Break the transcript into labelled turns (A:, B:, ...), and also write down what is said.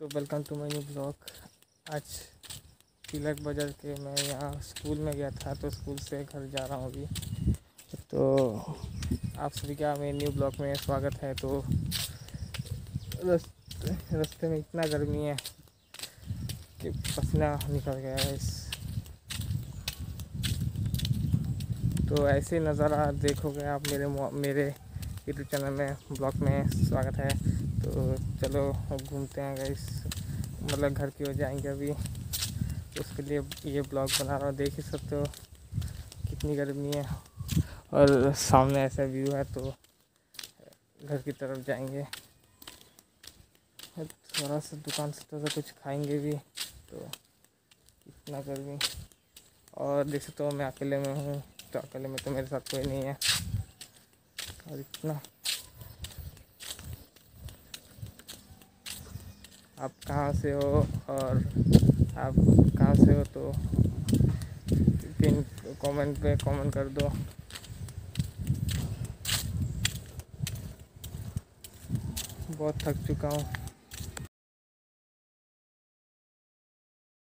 A: तो welcome to my new blog आज तिलक बाज़ार के मैं यहाँ स्कूल में गया था तो स्कूल से घर जा रहा हूँ अभी। तो आप सभी का मेरे न्यू ब्लॉग में स्वागत है। तो रास्ते रास्ते में इतना गर्मी है कि पसीना निकल गया है इस। तो ऐसे नज़ारा देखोगे आप मेरे मेरे यूट्यूब चैनल में ब्लॉग में स्वागत है। तो चलो घूमते हैं गाइस मतलब घर की ओर जाएँगे अभी। तो उसके लिए ये ब्लॉग बना रहा हूँ, देख ही सकते हो कितनी गर्मी है। और सामने ऐसा व्यू है तो घर की तरफ़ जाएँगे। थोड़ा सा दुकान से थोड़ा सा कुछ खाएँगे भी तो इतना गर्मी। और देख सकते हो मैं अकेले में हूँ तो अकेले में तो मेरे साथ कोई नहीं है। और इतना। आप कहाँ से हो और आप कहाँ से हो तो पिन कमेंट पे कमेंट कर दो। बहुत थक चुका हूँ।